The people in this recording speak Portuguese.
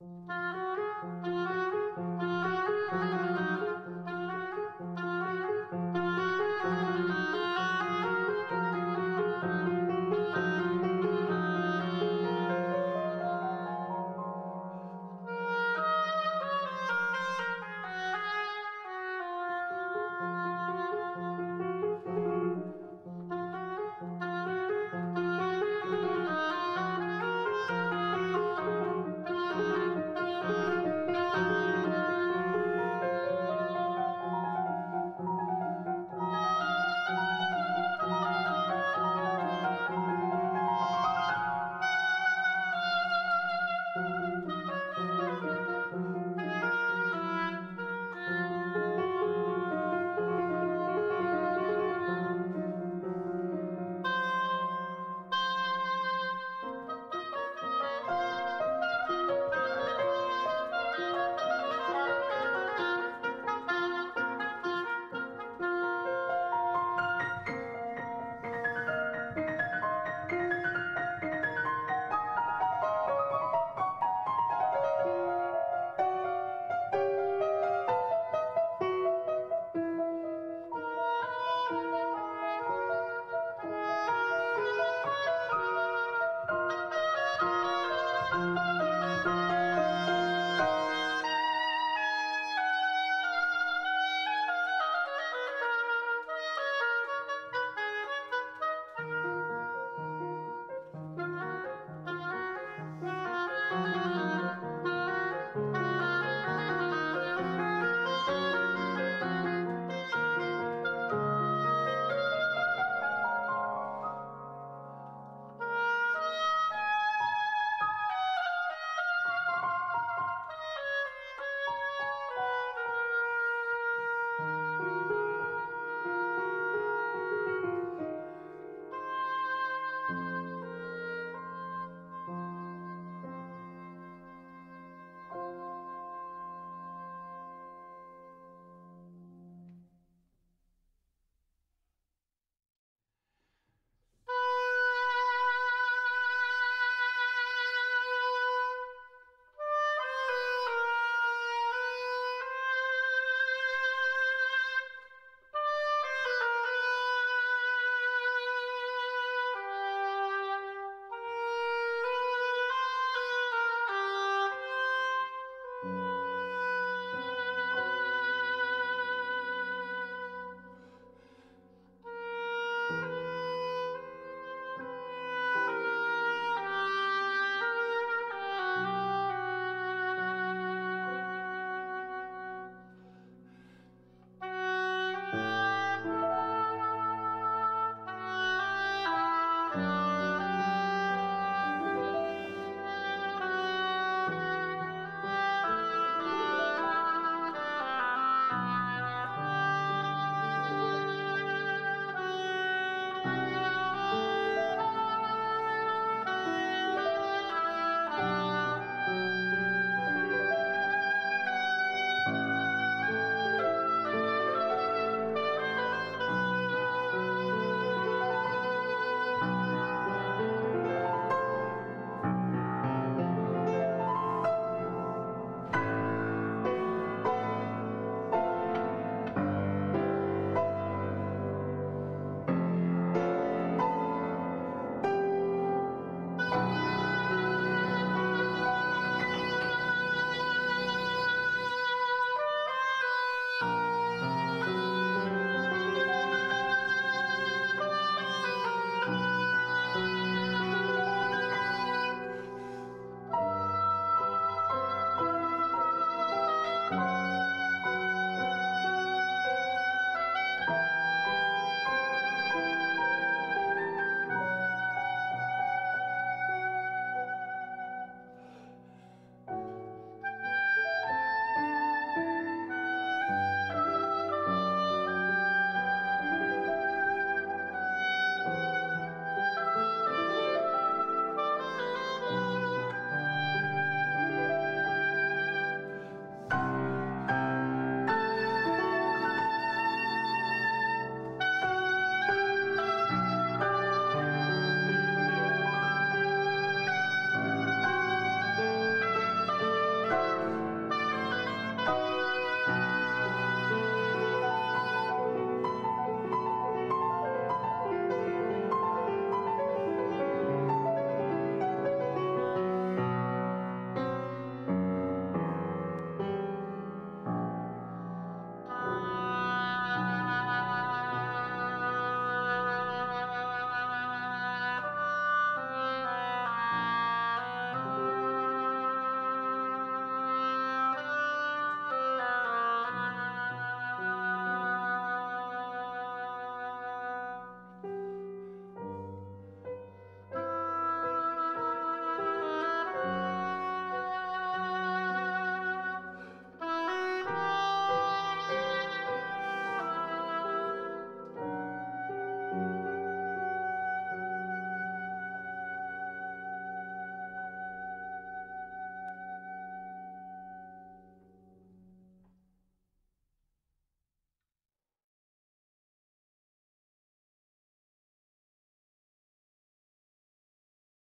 Música